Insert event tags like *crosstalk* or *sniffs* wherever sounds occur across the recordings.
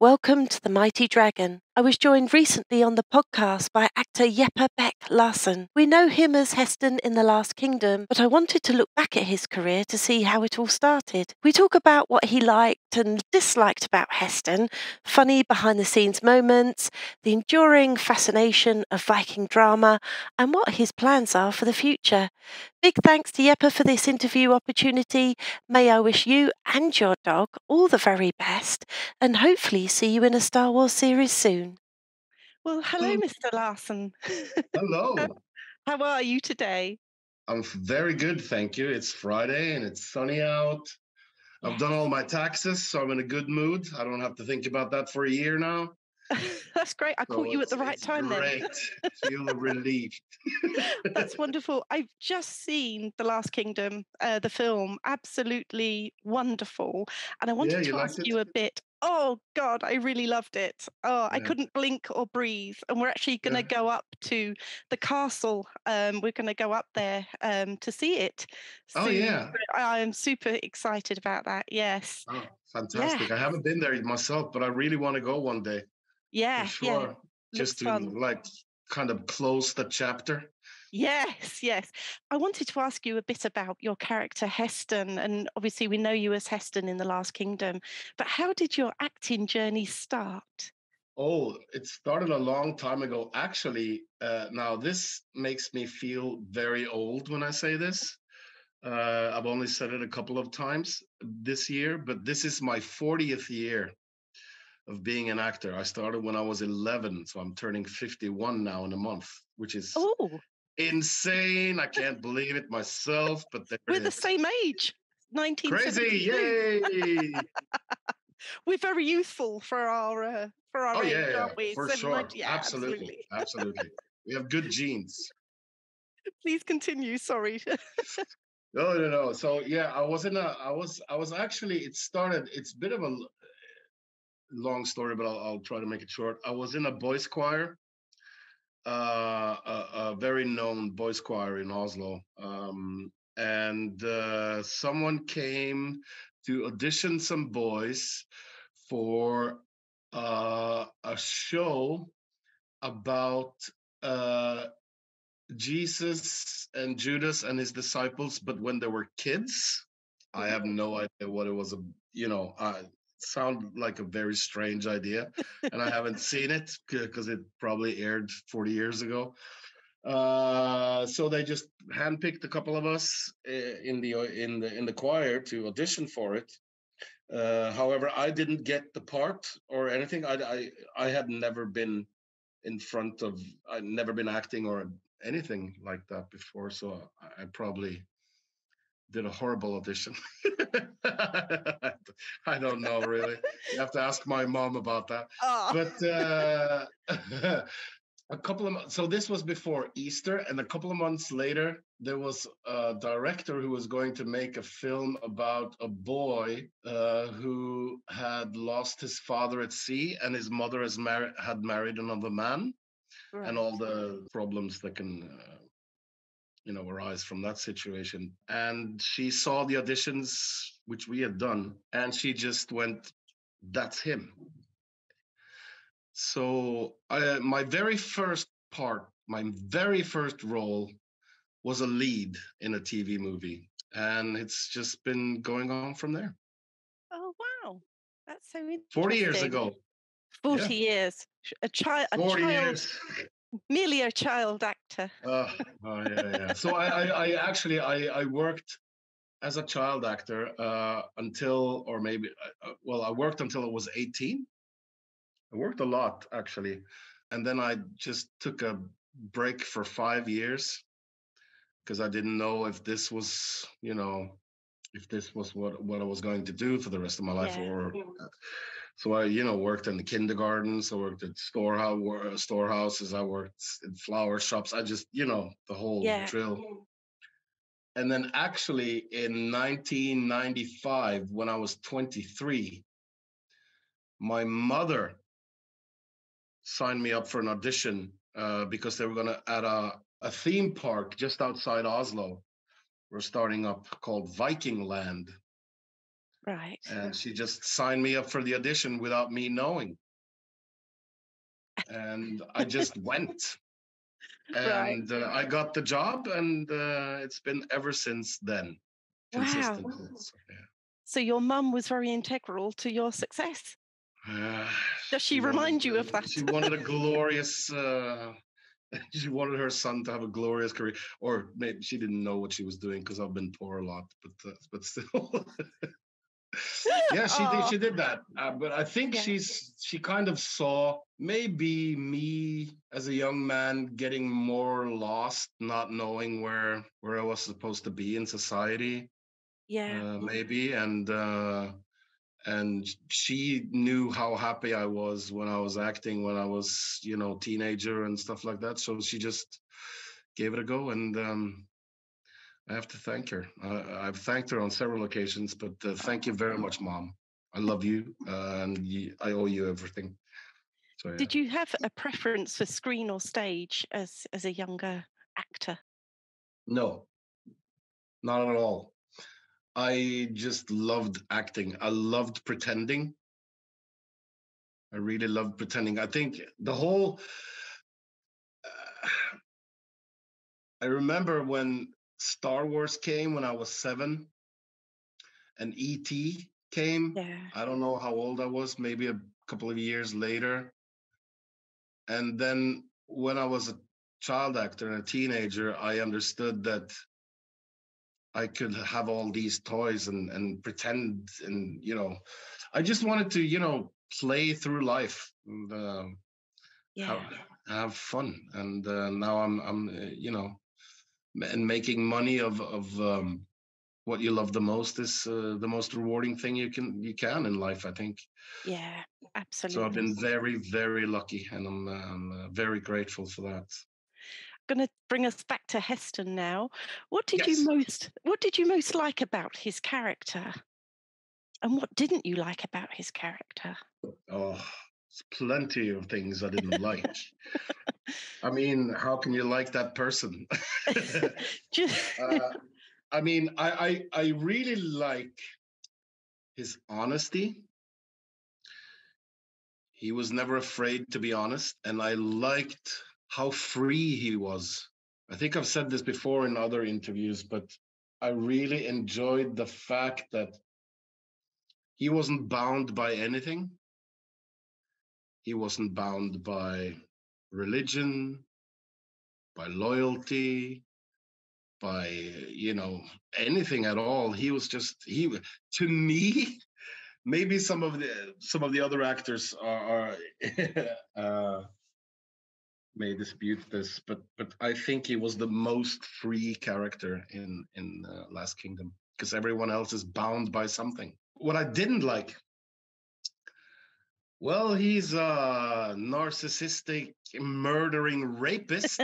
Welcome to The Mighty Dragon. I was joined recently on the podcast by actor Jeppe Beck Laursen. We know him as Haesten in The Last Kingdom, but I wanted to look back at his career to see how it all started. We talk about what he liked and disliked about Haesten, funny behind the scenes moments, the enduring fascination of Viking drama, and what his plans are for the future. Big thanks to Jeppe for this interview opportunity. May I wish you and your dog all the very best, and hopefully see you in a Star Wars series soon. Well, hello, Mm. Mr. Laursen. *laughs* Hello. How are you today? I'm very good, thank you. It's Friday and it's sunny out. I've done all my taxes, so I'm in a good mood. I don't have to think about that for a year now. *laughs* That's great. I So caught you at the right time then. great. Feel relieved. *laughs* That's wonderful. I've just seen The Last Kingdom, uh, the film. Absolutely wonderful. And I wanted Yeah, to ask you a bit. Oh, God, I really loved it. Oh, I couldn't blink or breathe. And we're actually going to Yeah. go up to the castle. Um, we're going to go up there um, to see it Oh yeah. So I am super excited about that. Yes. Oh, Yeah. fantastic. I haven't been there myself, but I really want to go one day Yeah. Yeah. sure. Looks Just to fun. like kind of close the chapter. Yes, yes. I wanted to ask you a bit about your character Haesten, and obviously we know you as Haesten in The Last Kingdom, but how did your acting journey start? Oh, it started a long time ago. Actually, uh, now this makes me feel very old when I say this. Uh, I've only said it a couple of times this year, but this is my 40th year of being an actor. I started when I was 11, so I'm turning 51 now in a month, which is Oh, insane. I can't believe it myself, but there we're the same age. 19 Crazy! Yay! *laughs* We're very youthful for our uh, for our Oh age, yeah, yeah, aren't we? for Seven, sure. yeah, Absolutely, absolutely. We have good genes. *laughs* Please continue. Sorry. *laughs* No, no, no. So yeah, I was in a, I was, I was actually. It started. It's a bit of a long story, but I'll, I'll try to make it short. I was in a boys' choir, uh, a, a very known boys' choir in Oslo, um, and uh, someone came to audition some boys for uh, a show about uh, Jesus and Judas and his disciples, but when they were kids, I have no idea what it was. A, you know, uh, sound like a very strange idea, and I haven't *laughs* seen it because it probably aired 40 years ago. Uh, so they just handpicked a couple of us uh, in the in the in the choir to audition for it. Uh, however, I didn't get the part or anything. I I, I had never been in front of I'd never been acting or anything like that before, so I, I probably did a horrible audition. *laughs* I don't know really. You have to ask my mom about that. Ah, *laughs* But uh, *laughs* a couple of months, so this was before Easter, and a couple of months later, there was a director who was going to make a film about a boy uh, who had lost his father at sea, and his mother has married had married another man right. and all the problems that can uh, you know arise from that situation and she saw the auditions which we had done and she just went that's him so I, my very first part my very first role was a lead in a tv movie and it's just been going on from there Oh wow, that's so interesting. 40 years ago Forty years. A child. A 40 child. years *laughs* Merely a child actor. Uh, oh yeah, yeah. So I, I, I actually, I, I worked as a child actor uh, until, or maybe, uh, uh, well, I worked until I was 18. I worked a lot actually, and then I just took a break for five years because I didn't know if this was, you know, if this was what what I was going to do for the rest of my life, Yeah. or so I, you know, worked in the kindergartens. I worked at storehouse storehouses. I worked in flower shops. I just, you know, the whole Yeah. drill. And then actually in 1995, when I was 23, my mother signed me up for an audition uh, because they were going to at a, a theme park just outside Oslo. We're starting up called Viking Land. Right. and she just signed me up for the audition without me knowing. And I just went. *laughs* Right. And uh, I got the job, and uh, it's been ever since then. Wow. So, yeah. So your mum was very integral to your success. Uh, Does she wanted, remind you uh, of that? She wanted a *laughs* glorious. Uh, *laughs* she wanted her son to have a glorious career, or maybe she didn't know what she was doing because I've been poor a lot, but uh, but still. *laughs* yeah, she did. She did that, uh, but I think Yeah. she's she kind of saw maybe me as a young man getting more lost, not knowing where where I was supposed to be in society Yeah. uh, maybe and uh and she knew how happy i was when i was acting when i was you know teenager and stuff like that so she just gave it a go and um i have to thank her I, i've thanked her on several occasions but uh, thank you very much mom i love you uh, and I owe you everything so yeah. Did you have a preference for screen or stage as as a younger actor? No, not at all. I just loved acting. I loved pretending. I really loved pretending. I think the whole. uh, *sighs* I remember when Star Wars came when I was seven, and E.T. came. Yeah. I don't know how old I was, maybe a couple of years later. And then when I was a child actor and a teenager, I understood that I could have all these toys and and pretend and you know, I just wanted to you know play through life and uh, Yeah. have, have fun. And uh, now I'm I'm uh, you know, and making money of of um, what you love the most is uh, the most rewarding thing you can you can in life. I think. Yeah. Absolutely. So I've been very very lucky, and I'm, uh, I'm uh, very grateful for that. I'm going to bring us back to Haesten now. What did Yes. you most what did you most like about his character? And what didn't you like about his character? Oh, plenty of things I didn't like. *laughs* I mean, how can you like that person? *laughs* *laughs* Uh, I mean, I, I I really like his honesty. He was never afraid to be honest, and I liked how free he was. I think I've said this before in other interviews, but I really enjoyed the fact that he wasn't bound by anything. He wasn't bound by religion, by loyalty, by you know anything at all. He was just he to me. *laughs* Maybe some of the some of the other actors are, are *laughs* uh, may dispute this, but but I think he was the most free character in in uh, Last Kingdom because everyone else is bound by something. What I didn't like, well, he's a narcissistic, murdering rapist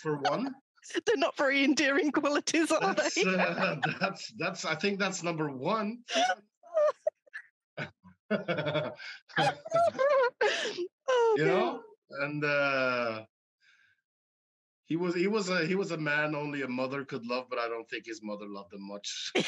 for one. they're not very endearing qualities, are That's, they? uh, *laughs* that's that's I think that's number one. *laughs* oh, you know and uh he was he was a he was a man only a mother could love but i don't think his mother loved him much *laughs*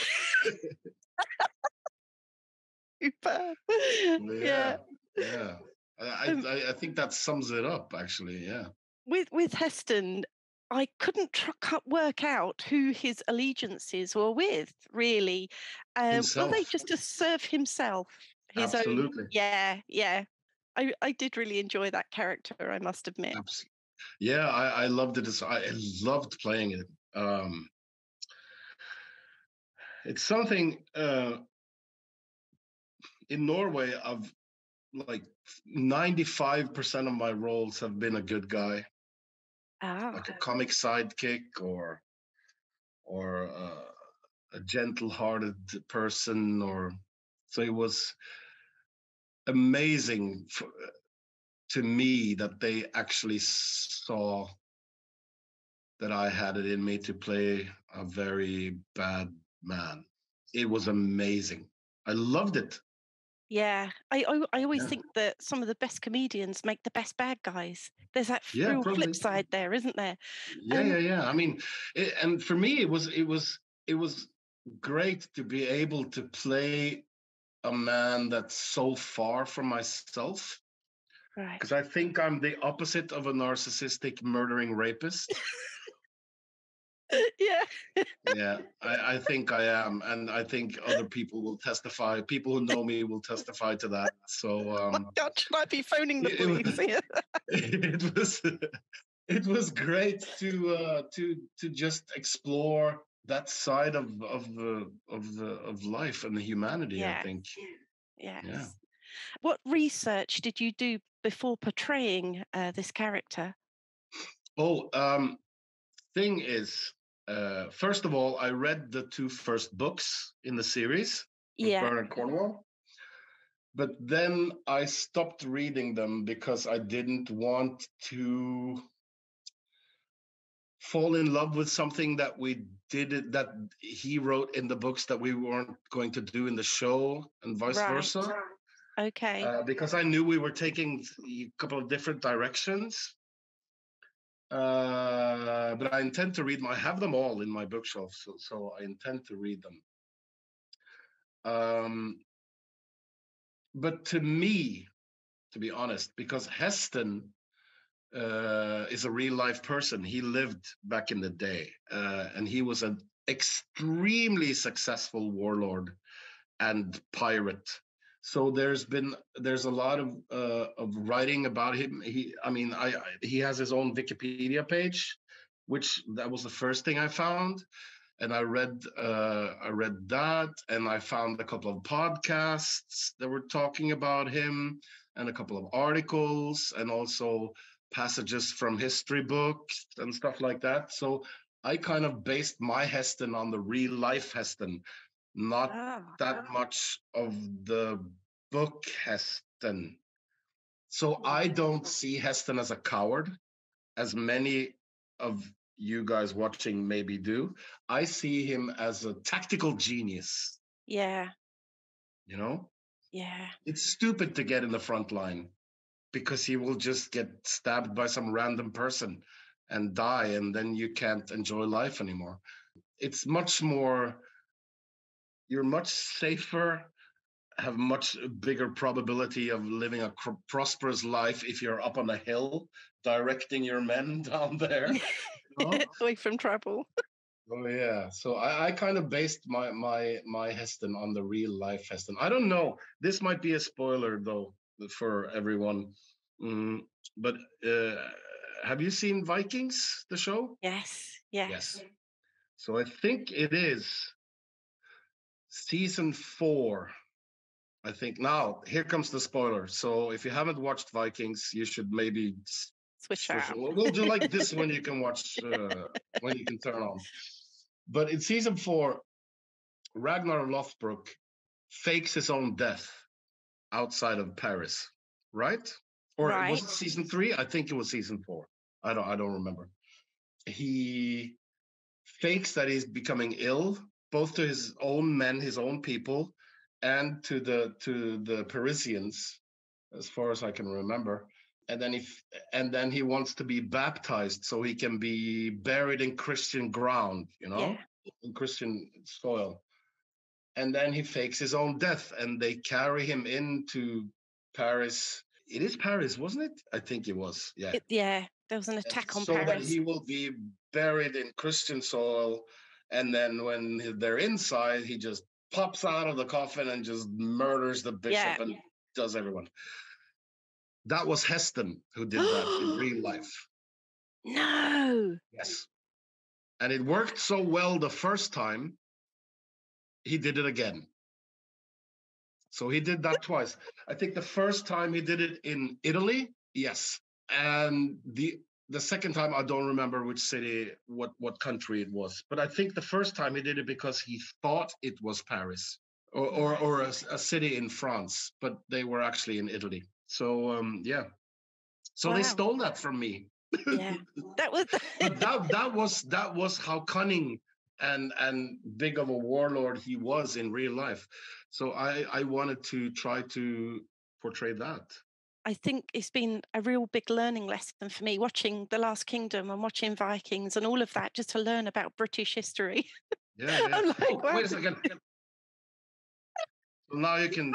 Super. yeah. yeah I, Um, I i think that sums it up actually yeah with with Haesten, I couldn't tr- work out who his allegiances were with. Really, um, were they just to serve himself? His own. Absolutely. Yeah, yeah. I I did really enjoy that character. I must admit. Abs- yeah i i loved it i I loved playing it um it's something uh in norway i've like 95% of my roles have been a good guy Ah, like a comic sidekick or or uh, a gentle-hearted person or so it was amazing for, to me that they actually saw that I had it in me to play a very bad man. It was amazing. I loved it. Yeah. I I, I always Yeah. think that some of the best comedians make the best bad guys. There's that Yeah, flip side there, isn't there? Yeah, Um, yeah, yeah. I mean, it, and for me, it was, it was, it was great to be able to play a man that's so far from myself. Right. Because I think I'm the opposite of a narcissistic murdering rapist. *laughs* yeah. yeah, I, I think I am. And I think other people will testify. People who know me will testify to that. So *laughs* Oh um God, should I be phoning the it police here? *laughs* it was it was great to uh to to just explore that side of of the of the of life and the humanity i Yeah. think Yes. What research did you do before portraying uh, this character? oh um thing is uh first of all i read the two first books in the series Yeah. bernard cornwell but then i stopped reading them because i didn't want to fall in love with something that we did it that he wrote in the books that we weren't going to do in the show and vice Right. versa Okay. uh, because i knew we were taking a couple of different directions uh, but i intend to read them i have them all in my bookshelf so, so i intend to read them um, but to me to be honest because Haesten uh, is a real life person. He lived back in the day, uh, and he was an extremely successful warlord and pirate. So there's been there's a lot of uh, of writing about him. He, I mean, I, I he has his own Wikipedia page, which that was the first thing I found, and I read uh, I read that, and I found a couple of podcasts that were talking about him, and a couple of articles, and also passages from history books and stuff like that. So I kind of based my Haesten on the real life Haesten, not Ah, that much of the book Haesten. So I don't see Haesten as a coward, as many of you guys watching maybe do. I see him as a tactical genius, yeah. you know? Yeah. It's stupid to get in the front line because he will just get stabbed by some random person and die and then you can't enjoy life anymore it's much more you're much safer have much bigger probability of living a cr- prosperous life if you're up on a hill directing your men *laughs* down there you know? *laughs* Away from trouble. Oh yeah, so I, I kind of based my my my Haesten on the real life Haesten. I don't know. This might be a spoiler though for everyone. Mm, but uh, have you seen Vikings, the show? Yes. Yes. Yes. So I think it is season four. I think now here comes the spoiler. So if you haven't watched Vikings, you should maybe Switch Switch out. We'll, do like this when you *laughs* can watch, uh, when you can turn on. But in season four, Ragnar Lothbrok fakes his own death outside of Paris, right? Or was it season three? I think it was season four. I don't. I don't remember. He fakes that he's becoming ill, both to his own men, his own people, and to the to the Parisians, as far as I can remember and then if and then he wants to be baptized so he can be buried in christian ground you know Yeah. in christian soil and then he fakes his own death and they carry him into paris it is paris wasn't it i think it was yeah It, yeah. There was an And attack on Paris. so that he will be buried in christian soil and then when they're inside he just pops out of the coffin and just murders the bishop Yeah. and does everyone that was Haesten who did *gasps* that in real life No. Yes. And it worked so well the first time, he did it again. So he did that twice. I think the first time he did it in Italy, yes. And the the second time I don't remember which city, what what country it was. But I think the first time he did it because he thought it was Paris or or, or a, a city in France, but they were actually in Italy. So um yeah. So they stole that from me Yeah. *laughs* That was. *laughs* that that was that was how cunning and and big of a warlord he was in real life so i i wanted to try to portray that I think it's been a real big learning lesson for me watching The Last Kingdom and watching Vikings and all of that just to learn about British history. Yeah, *laughs* yeah. Like, oh, wait a second. *laughs* So now you can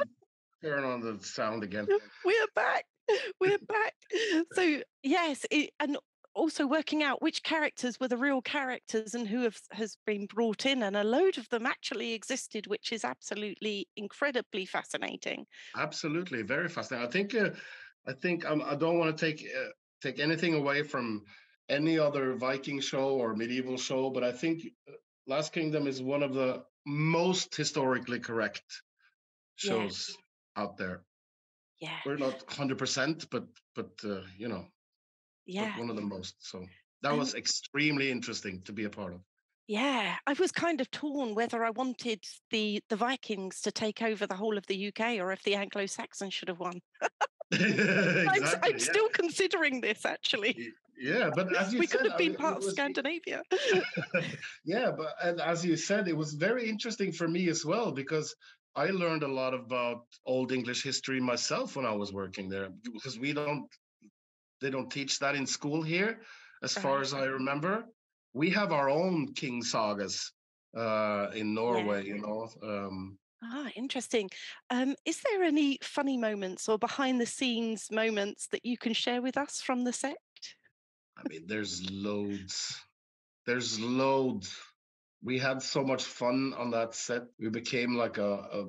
turn on the sound again. We're back. We're back. *laughs* So yes, it, and also working out which characters were the real characters and who have, has been brought in, and a load of them actually existed, which is absolutely incredibly fascinating. Absolutely, very fascinating. I think, uh, I think um, I don't want to take uh, take anything away from any other Viking show or medieval show, but I think uh, Last Kingdom is one of the most historically correct shows out there. Yeah, We're not hundred percent, but but uh, you know, yeah. one of the most. So that was extremely interesting to be a part of. Yeah, I was kind of torn whether I wanted the the Vikings to take over the whole of the UK or if the Anglo Saxons should have won. *laughs* I'm. I'm yeah. still considering this actually. Yeah, but as you We said, could have I been mean, it part of Scandinavia. *laughs* yeah, but and as you said, it was very interesting for me as well because I learned a lot about Old English history myself when I was working there because we don't they don't teach that in school here, as far as I remember. We have our own king sagas uh, in Norway, you know. Um, Ah, interesting. Um, is there any funny moments or behind the scenes moments that you can share with us from the sect? I mean, there's loads. There's loads. We had so much fun on that set. We became like a, a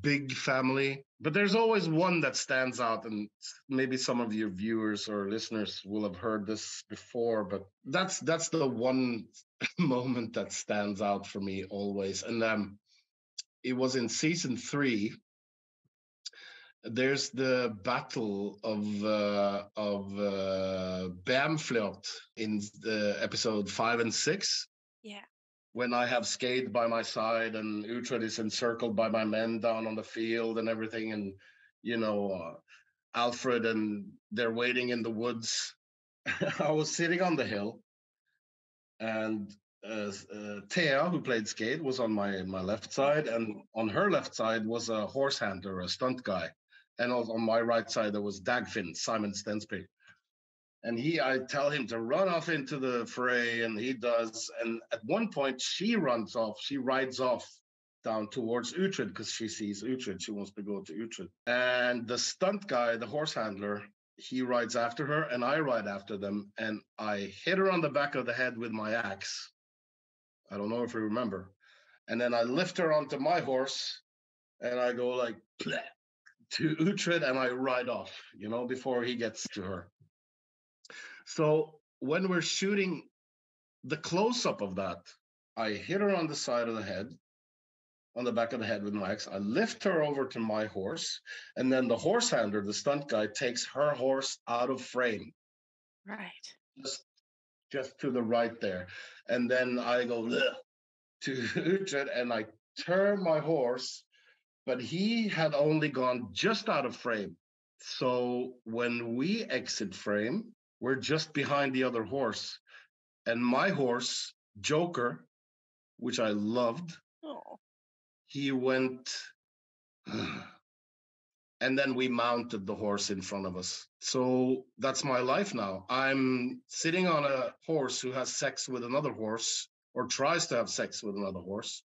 big family. But there's always one that stands out, and maybe some of your viewers or listeners will have heard this before. But that's that's the one *laughs* moment that stands out for me always. And um, it was in season three. There's the battle of uh, of uh, Beamfleot in the episode five and six. Yeah. When I have Skade by my side and Uhtred is encircled by my men down on the field and everything, and you know uh, Alfred and they're waiting in the woods. *laughs* I was sitting on the hill, and uh, uh, Thea, who played Skade, was on my my left side, and on her left side was a horse handler, a stunt guy, and on my right side there was Dagfinn, Simon Stenspil. And he, I tell him to run off into the fray, and he does. And at one point, she runs off. She rides off down towards Uhtred because she sees Uhtred. She wants to go to Uhtred. And the stunt guy, the horse handler, he rides after her, and I ride after them. And I hit her on the back of the head with my axe. I don't know if you remember. And then I lift her onto my horse, and I go like *clears throat* to Uhtred, and I ride off. You know, before he gets to her. So when we're shooting the close up of that, I hit her on the side of the head, on the back of the head with my axe. I lift her over to my horse, and then the horse handler, the stunt guy, takes her horse out of frame, Right. just just to the right there, and then I go *laughs* to Uhtred, and I turn my horse, but he had only gone just out of frame. So when we exit frame, we're just behind the other horse. And my horse, Joker, which I loved, Oh. he went. *sighs* And then we mounted the horse in front of us. So that's my life now. I'm sitting on a horse who has sex with another horse or tries to have sex with another horse.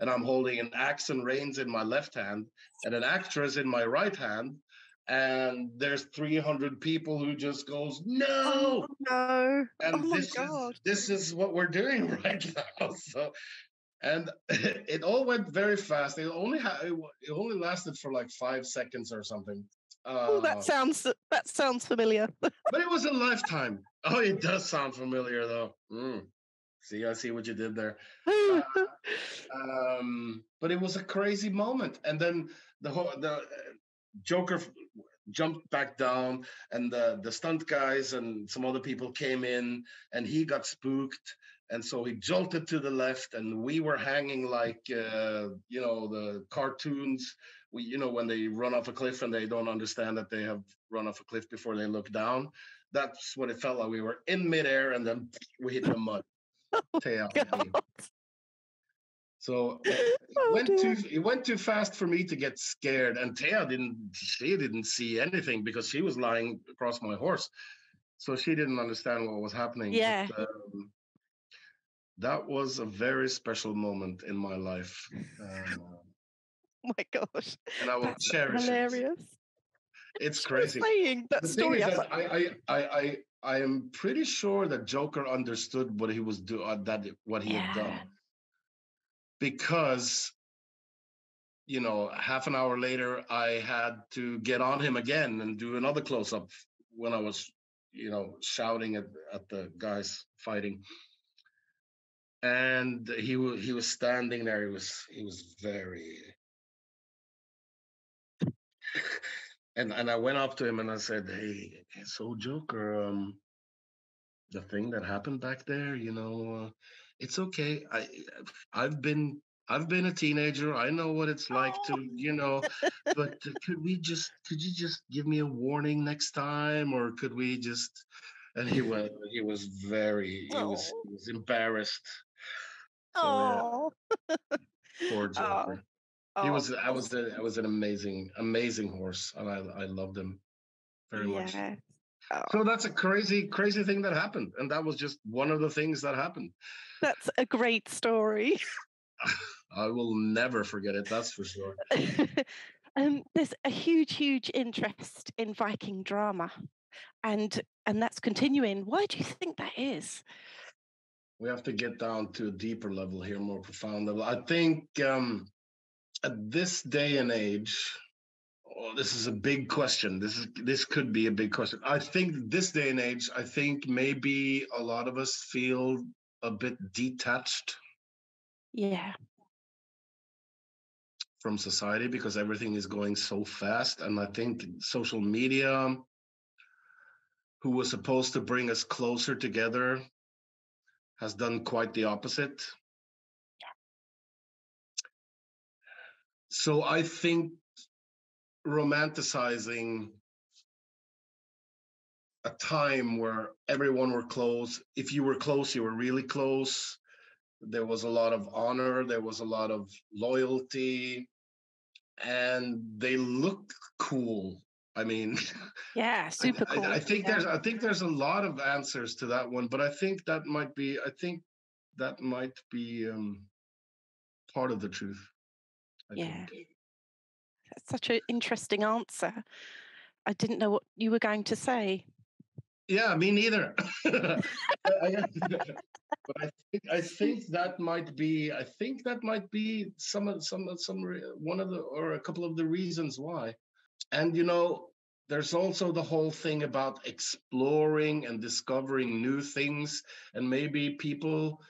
And I'm holding an axe and reins in my left hand and an actress in my right hand. And there's 300 people who just goes, no, no. and oh my this God. is this is what we're doing *laughs* right now so and *laughs* it all went very fast it only ha- it only lasted for like five seconds or something uh, Oh, that sounds that sounds familiar. *laughs* but it was a lifetime oh it does sound familiar though Mm. see i see what you did there um but it was a crazy moment and then the whole the uh, joker jumped back down and the the stunt guys and some other people came in and he got spooked and so he jolted to the left and we were hanging like uh, you know the cartoons we you know when they run off a cliff and they don't understand that they have run off a cliff before they look down that's what it felt like we were in midair and then *sniffs* we hit the mud *laughs* Tail. God. So *laughs* it Oh, went dear. too it went too fast for me to get scared, and Thea didn't she didn't see anything because she was lying across my horse, so she didn't understand what was happening. Yeah. But, um, that was a very special moment in my life. Uh, *laughs* oh my gosh. And I will That's cherish hilarious. it. It's crazy. saying that The thing story. is that I, I, I, I I am pretty sure that Joker understood what he was do uh, that what he had done Yeah. Because you know half an hour later I had to get on him again and do another close up when I was you know shouting at at the guys fighting. And he was he was standing there. He was he was very and and I went up to him and I said, "Hey, so Joker, um, the thing that happened back there, you know, uh, it's okay. I I've been I've been a teenager. I know what it's like Oh. to, you know, but *laughs* could we just could you just give me a warning next time or could we just *laughs* and he went he was very he was Oh. he was embarrassed. So, yeah, Oh, *laughs* poor oh, Joker. He oh, was I oh. was a, I was an amazing amazing horse and I I loved him very much. yeah. Oh, So that's a crazy crazy thing that happened and that was just one of the things that happened. that's a great story. *laughs* I will never forget it that's for sure. *laughs* um, there's a huge, huge interest in Viking drama, and and that's continuing. Why do you think that is? We have to get down to a deeper level here, more profound level. I think um at this day and age Oh, this is a big question. This is this could be a big question. I think this day and age, I think maybe a lot of us feel a bit detached Yeah, from society because everything is going so fast. And I think social media, who was supposed to bring us closer together, has done quite the opposite. So I think romanticizing a time where everyone were close. If you were close, you were really close. There was a lot of honor, there was a lot of loyalty, and they look cool. I mean, *laughs* yeah, I- super I, cool. I think yeah. there's I think there's a lot of answers to that one, but I think that might be I think that might be um, part of the truth. I Yeah. think. That's such an interesting answer. I didn't know what you were going to say. Yeah, me neither. *laughs* *laughs* *laughs* But I think I think that might be I think that might be some of some of some one of the or a couple of the reasons why. And you know, there's also the whole thing about exploring and discovering new things, and maybe people,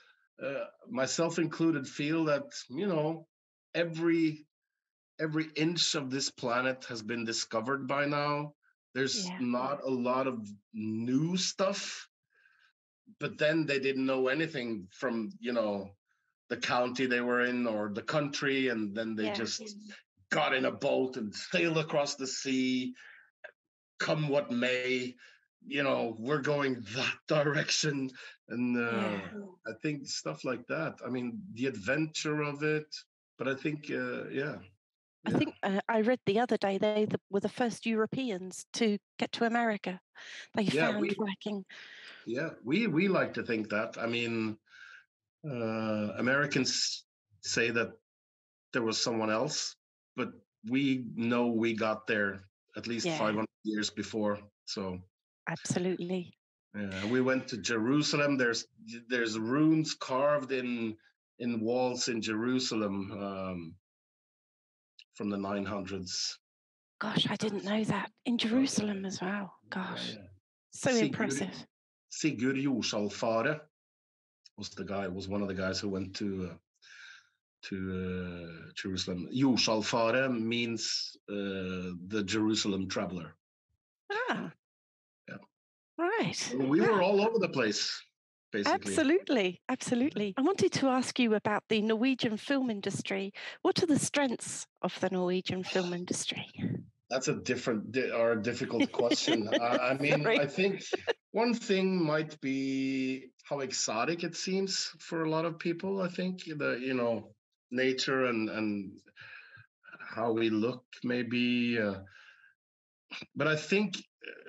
uh, myself included, feel that you know every every inch of this planet has been discovered by now. There's Yeah. not a lot of new stuff, but then they didn't know anything from you know the county they were in or the country, and then they Yeah. just got in a boat and sailed across the sea, come what may. You know, we're going that *laughs* direction, and uh, Yeah. I think stuff like that. I mean, the adventure of it, but I think, uh, yeah, I think uh, I read the other day they the, were the first Europeans to get to America. They Yeah, found we- Viking. Yeah, we we like to think that. I mean, uh, Americans say that there was someone else, but we know we got there at least Yeah. 500 years before. So Absolutely. yeah, we went to Jerusalem. There's there's runes carved in in walls in Jerusalem um, from the 900s. Gosh, I didn't know that. In Jerusalem as well. Gosh, Yeah. so Sigurd- impressive. Sigurd Jorsalfare was the guy was one of the guys who went to uh, to uh, Jerusalem. Jorsalfare means uh, the Jerusalem traveler. Ah. Yeah. Right. So we were all over the place, basically. Absolutely, absolutely. I wanted to ask you about the Norwegian film industry. What are the strengths of the Norwegian film industry? That's a different or a difficult question. *laughs* uh, I mean, Sorry. I think one thing might be how exotic it seems for a lot of people. I think the you know nature and and how we look maybe, uh, but I think uh,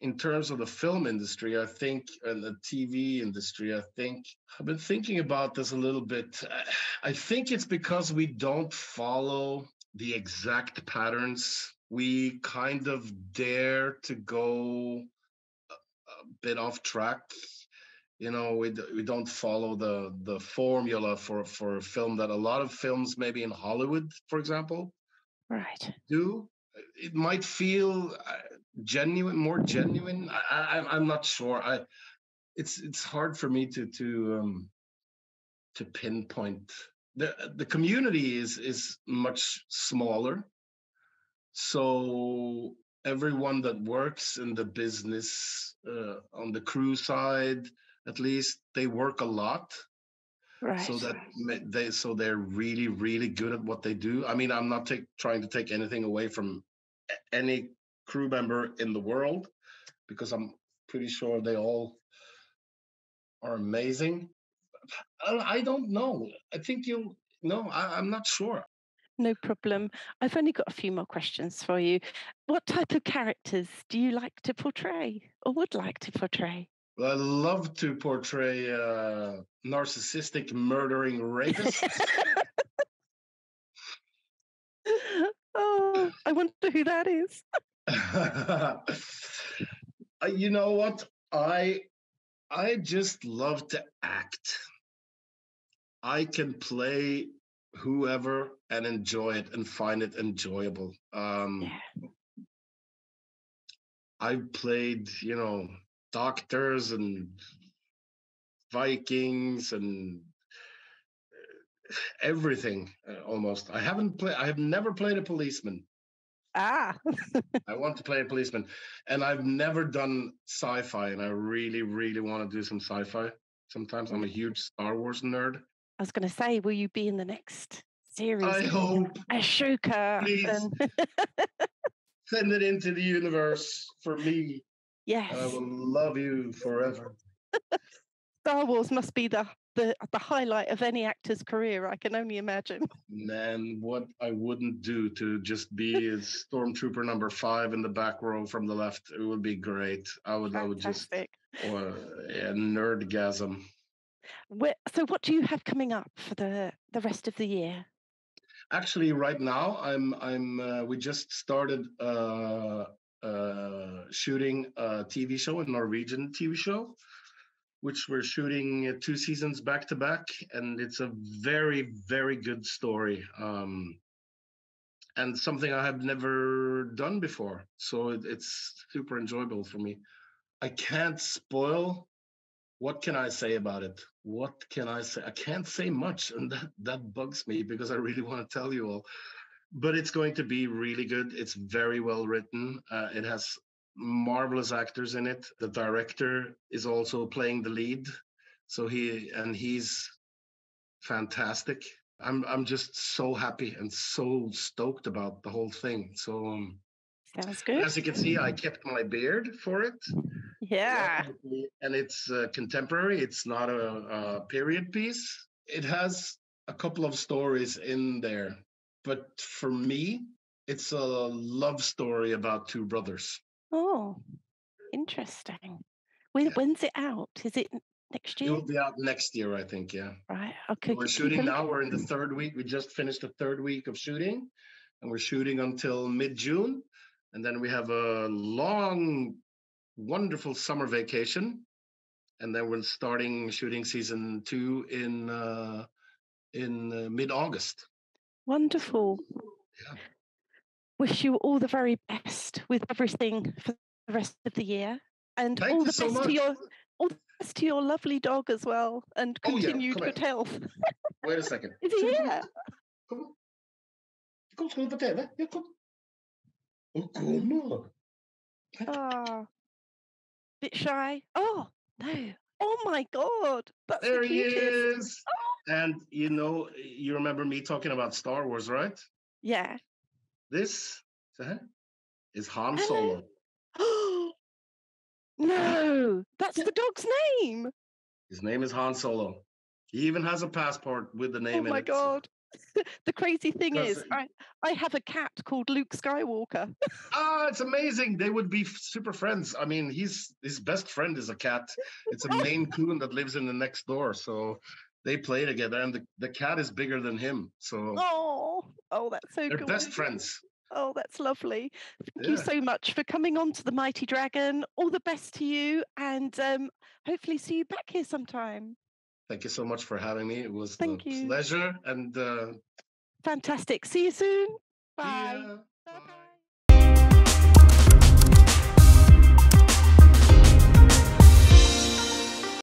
in terms of the film industry, I think, and the TV industry, I think I've been thinking about this a little bit. I think it's because we don't follow the exact patterns. We kind of dare to go a, bit off track. You know, we, we don't follow the the formula for for a film that a lot of films, maybe in Hollywood, for example, right, do. It might feel uh, genuine, more genuine. I, I, am not sure. I, it's it's hard for me to to um, to pinpoint. the The community is is much smaller, so everyone that works in the business uh, on the crew side, at least, they work a lot. Right. So that they so they're really really good at what they do. I mean, I'm not take, trying to take anything away from any crew member in the world because I'm pretty sure they all are amazing. I, don't know. I think you'll. No, I, I'm not sure. No problem. I've only got a few more questions for you. What type of characters do you like to portray or would like to portray? Well, I love to portray uh, narcissistic murdering rapists. *laughs* oh, I wonder who that is. *laughs* *laughs* you know what? I I just love to act. I can play whoever and enjoy it and find it enjoyable. Um, yeah. I've played, you know, doctors and Vikings and uh, everything uh, almost. I haven't played. I have never played a policeman. Ah. *laughs* I want to play a policeman. And I've never done sci fi, and I really, really want to do some sci fi. Sometimes I'm a huge Star Wars nerd. I was going to say, will you be in the next series? I hope. Ahsoka. Please. *laughs* Send it into the universe for me. Yes. I will love you forever. Star Wars must be the the the highlight of any actor's career. I can only imagine. *laughs* Man, what I wouldn't do to just be a stormtrooper number five in the back row from the left, it would be great. I would, Fantastic. I would just, uh, yeah, nerdgasm. Where, so, what do you have coming up for the the rest of the year? Actually, right now, I'm I'm uh, we just started uh, uh, shooting a TV show, a Norwegian TV show which we're shooting uh, two seasons back to back, and it's a very, very good story. Um, and something I have never done before. So it, it's super enjoyable for me. I can't spoil. What can I say about it? What can I say? I can't say much, and that that bugs me because I really want to tell you all. But it's going to be really good. It's very well written. Uh, it has marvelous actors in it. The director is also playing the lead, so he and he's fantastic. I'm I'm just so happy and so stoked about the whole thing. So um, sounds good. As you can see, I kept my beard for it. Yeah, and it's uh, contemporary. It's not a, a period piece. It has a couple of stories in there, but for me, it's a love story about two brothers. Oh, interesting. When, yeah. When's it out? Is it next year? It will be out next year, I think. Yeah. Right. Okay. We're shooting now. We're in the *laughs* third week. We just finished the third week of shooting, and we're shooting until mid June, and then we have a long, wonderful summer vacation, and then we're starting shooting season two in uh, in uh, mid August. Wonderful. Yeah wish you all the very best with everything for the rest of the year. And Thank all the so best to your all the best to your lovely dog as well and continued oh, yeah. good health. Wait a second. *laughs* Is he here? Kom, skal du på TV? Ja, kom. Oh, Oh, bit shy. Oh, no. Oh my God. That's there the he is. Oh. And you know, you remember me talking about Star Wars, right? Yeah. This is Han Solo. *gasps* *laughs* no, that's the dog's name. His name is Han Solo. He even has a passport with the name oh in it. Oh my god. *laughs* the crazy thing is, I, I have a cat called Luke Skywalker. *laughs* Ah, it's amazing. They would be super friends. I mean, he's his best friend is a cat. It's a Maine Coon that lives in the next door. So they play together, and the, the cat is bigger than him. So Oh, oh, that's so they're cool. best friends. Oh, that's lovely. Thank you so much for coming on to the Mighty Dragon. All the best to you, and um, hopefully see you back here sometime. Thank you so much for having me. It was Thank a you. pleasure, and uh, Fantastic. See you soon. Bye. ya.